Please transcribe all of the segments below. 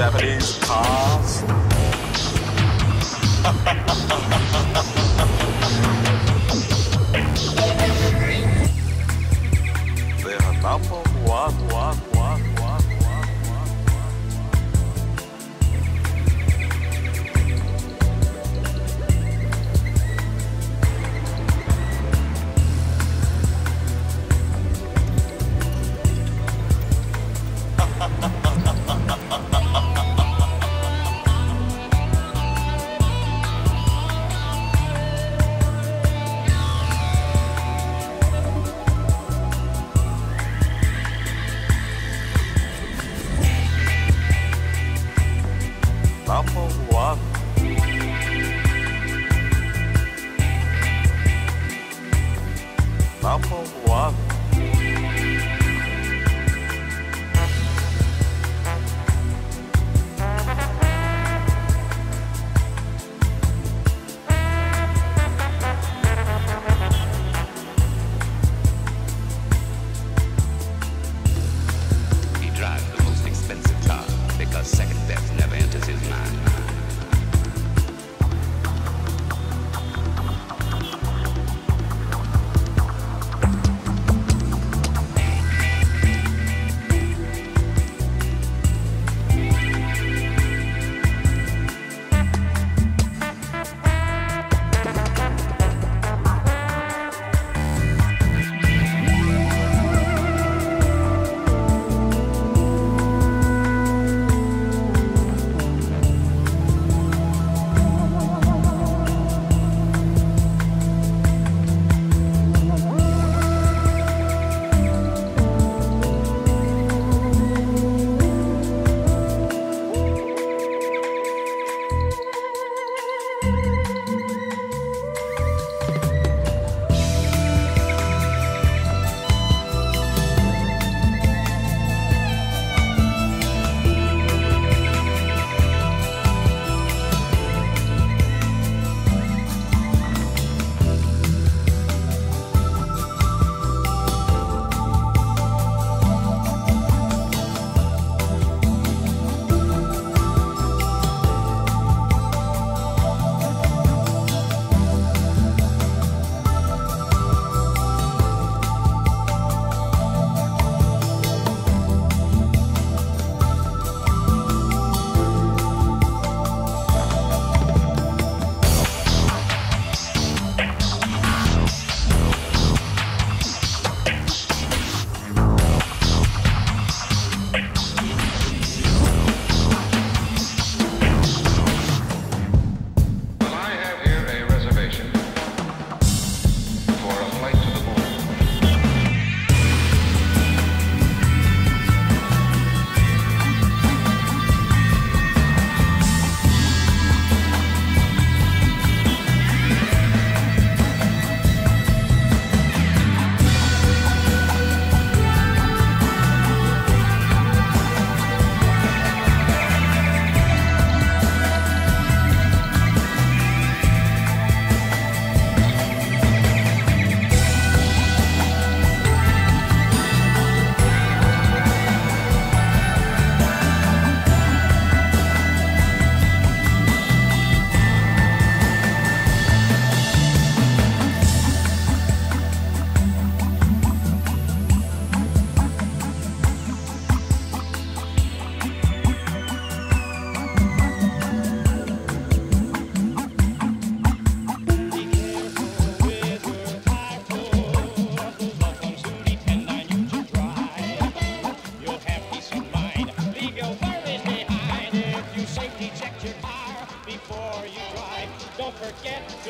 Japanese cars. They're number one, one, one, Number one.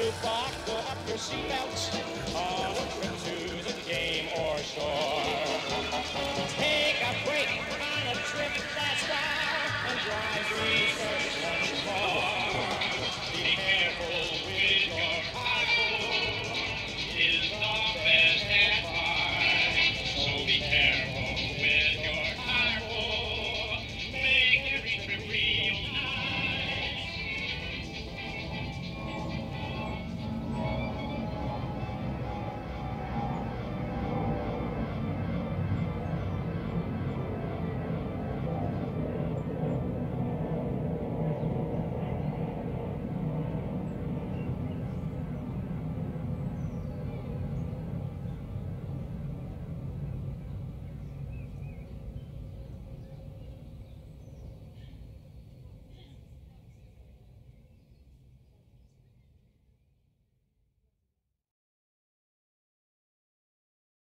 to buckle up your seatbelts on a trip to the game or shore. Take a break on a trip that's wild and drive research